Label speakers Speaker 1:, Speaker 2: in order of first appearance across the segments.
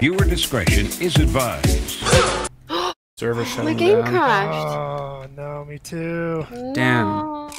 Speaker 1: Viewer discretion is advised.
Speaker 2: Server shutting
Speaker 3: My game
Speaker 2: down.
Speaker 3: crashed.
Speaker 4: Oh no, me too.
Speaker 2: Damn.
Speaker 3: No.
Speaker 5: Wait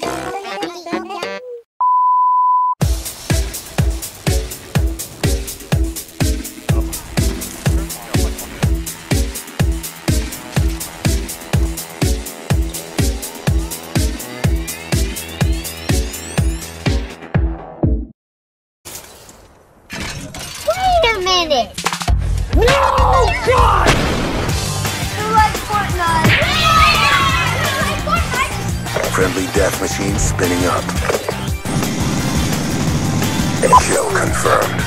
Speaker 6: Friendly death machine spinning up. Kill confirmed.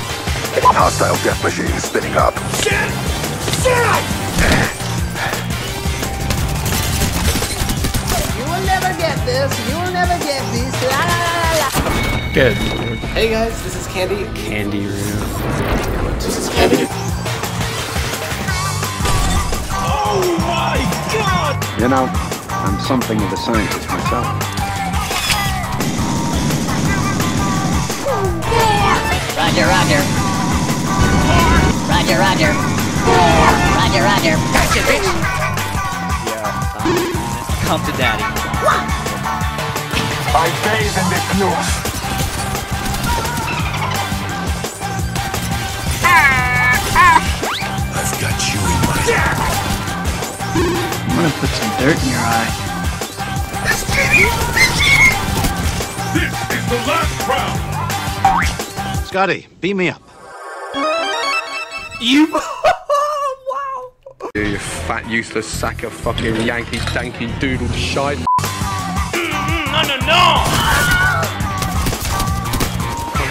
Speaker 6: Hostile death machine spinning up.
Speaker 7: You will never get this. You will never get this. La la la la la.
Speaker 2: Good.
Speaker 8: Hey guys, this is Candy.
Speaker 2: Candy room.
Speaker 8: This is Candy. Oh my god!
Speaker 9: You know, I'm something of a scientist myself.
Speaker 7: Roger, Roger. Roger, Roger. Roger, Roger. Gotcha, bitch.
Speaker 8: Come to daddy.
Speaker 6: I bathe in this news. Ah, ah. I've got you in my
Speaker 9: I'm gonna put some dirt in your eye.
Speaker 1: This is the last round.
Speaker 9: Scotty, beat me up.
Speaker 2: You. wow. You fat, useless sack of fucking Yankee danky doodle shite. Mm-hmm.
Speaker 4: No, no, no!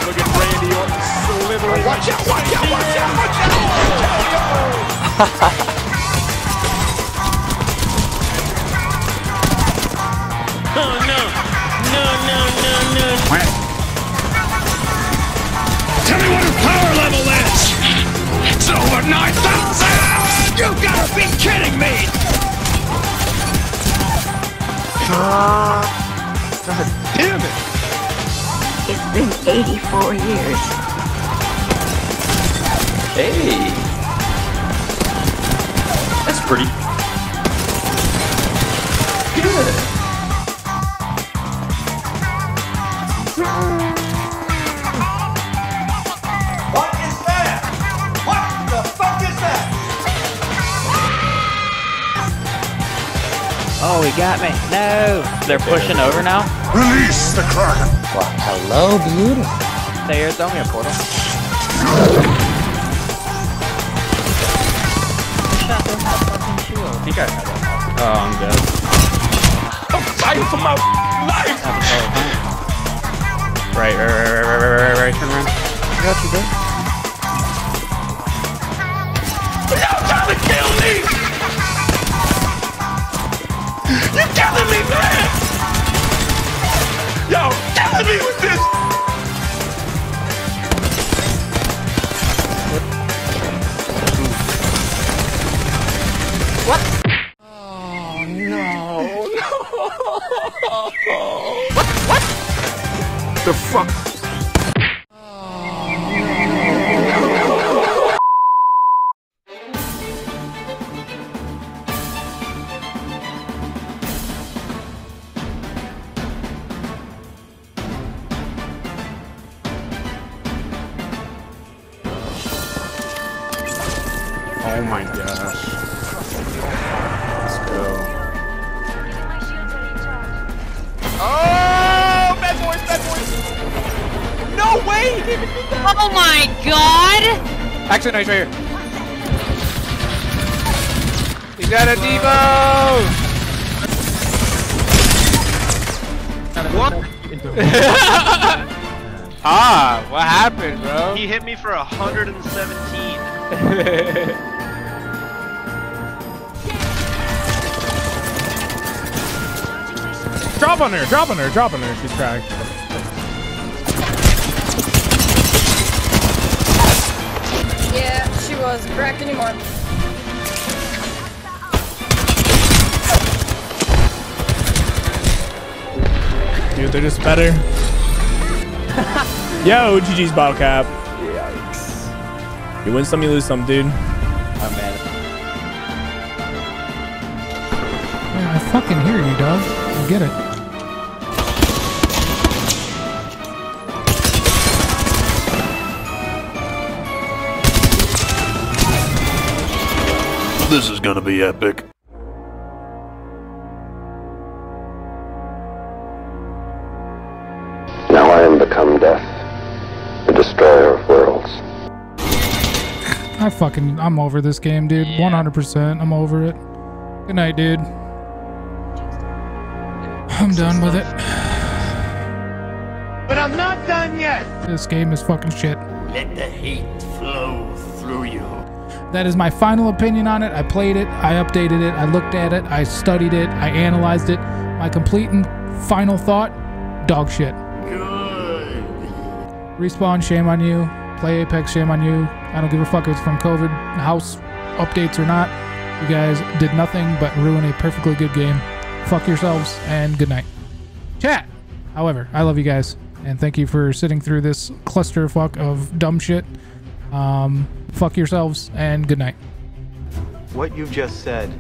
Speaker 4: Look at Randy Orton slithering. Watch out! Watch out! Watch out! Watch out! No! No! No! No! Tell me what her power level is. It's over nine thousand. You gotta be kidding me! God damn it!
Speaker 5: It's been 84 years.
Speaker 8: Hey. That's pretty. Good.
Speaker 10: He got me. No. They're pushing over now.
Speaker 6: Release the Kraken.
Speaker 8: Well, hello, beautiful.
Speaker 10: Stay here. Throw me a portal. Shot through my fucking shield.
Speaker 2: I think I had that. Oh, I'm dead.
Speaker 4: I'm fighting for my life!
Speaker 2: Right, right, right, right, right, right, right, right. Turn around.
Speaker 10: Got you, dude.
Speaker 4: Killing me, man! Y'all killing me with this!
Speaker 6: Oh, the fuck?
Speaker 2: Oh my gosh. Let's go.
Speaker 4: Oh, bad boys, bad boys! No way! He didn't do that!
Speaker 3: Oh my god!
Speaker 2: Actually, no, he's right here. He's got a Devo! ah, what happened, bro?
Speaker 4: He hit me for 117.
Speaker 11: Drop on her, drop on her, drop on her. She's cracked.
Speaker 3: Yeah, she was cracked anymore.
Speaker 11: Dude, they're just better. Yo, GG's Bottlecap. Yikes. You win some, you lose some, dude.
Speaker 10: Oh man.
Speaker 12: Yeah, I fucking hear you, dog. I get it.
Speaker 13: This is gonna be epic.
Speaker 6: Now I am become death, the destroyer of worlds.
Speaker 12: I fucking, I'm over this game, dude. 100%. I'm over it. Good night, dude. I'm done with it.
Speaker 14: But I'm not done yet.
Speaker 12: This game is fucking shit.
Speaker 14: Let the hate flow through you.
Speaker 12: That is my final opinion on it. I played it, I updated it, I looked at it, I studied it, I analyzed it. My complete and final thought dog shit.
Speaker 14: Good.
Speaker 12: Respawn, shame on you. Play Apex, shame on you. I don't give a fuck if it's from COVID, house updates or not. You guys did nothing but ruin a perfectly good game. Fuck yourselves and good night. Chat! However, I love you guys and thank you for sitting through this clusterfuck of dumb shit. Um, fuck yourselves and good night.
Speaker 15: What you've just said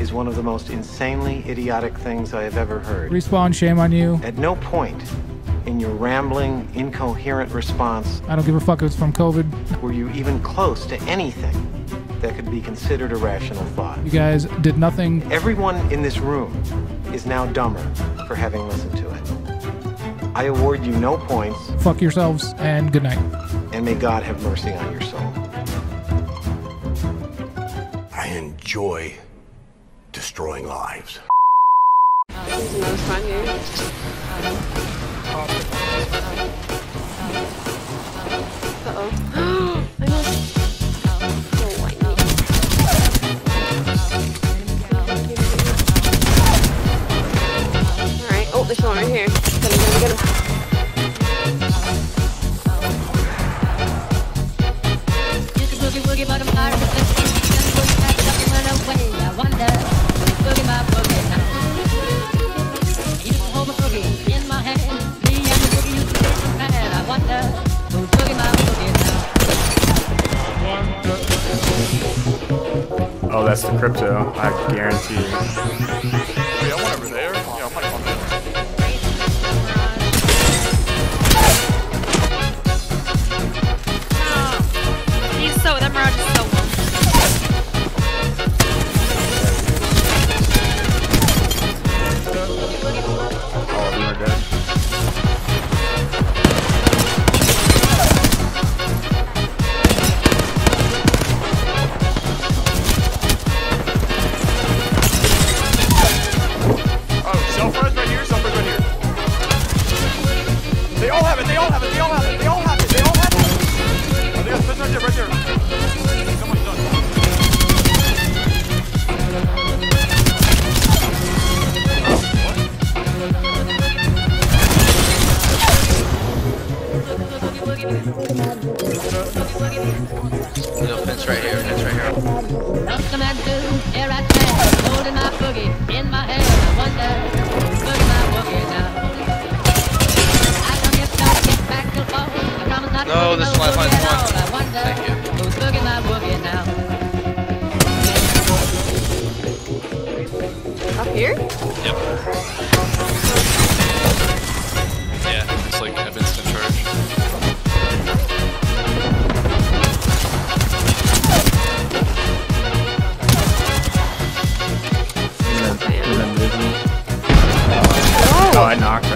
Speaker 15: is one of the most insanely idiotic things I have ever heard.
Speaker 12: Respawn, shame on you.
Speaker 15: At no point in your rambling, incoherent response
Speaker 12: I don't give a fuck if it's from COVID.
Speaker 15: were you even close to anything that could be considered a rational thought.
Speaker 12: You guys did nothing.
Speaker 15: Everyone in this room is now dumber for having listened to. I award you no points,
Speaker 12: Fuck yourselves and good night.
Speaker 15: and may God have mercy on your soul.
Speaker 13: I enjoy destroying lives.
Speaker 3: Uh-oh. Oh,
Speaker 16: that's Crypto. I guarantee. All.
Speaker 7: I wonder,
Speaker 4: Thank you.
Speaker 7: who's boogie my boogie now.
Speaker 3: Up here?
Speaker 4: Yep. Yeah, it's like have instant charge.
Speaker 16: And then, and then Disney. Oh, I knocked, I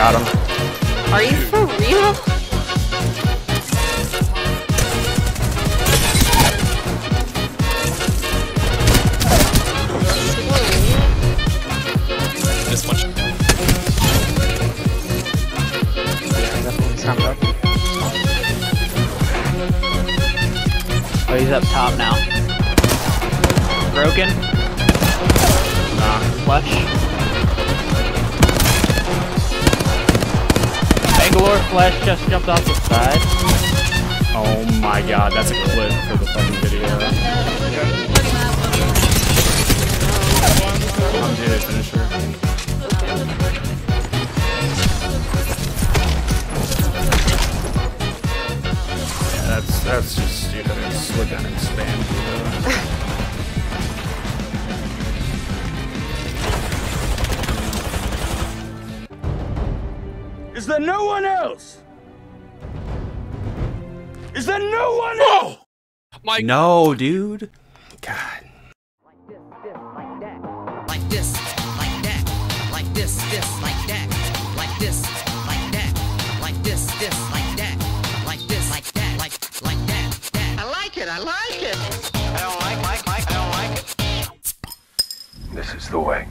Speaker 16: Got him.
Speaker 3: Are you for real?
Speaker 4: This much.
Speaker 10: Oh, he's up top now. Broken. Nah. Flush. flash just jumped off the side.
Speaker 16: Oh my god, that's a clip for the fucking video. I'm doing a finisher. Yeah, that's that's just you know, slipping and spam.
Speaker 14: There no one else? Is there no one else?
Speaker 4: My
Speaker 16: no, dude.
Speaker 7: Like this, like that, like this, this, like that, like this, like that, like this, this, like that, like this, like that, like, like that, that. I like it, I like it. I don't like, like, like, I don't like it.
Speaker 6: This is the way.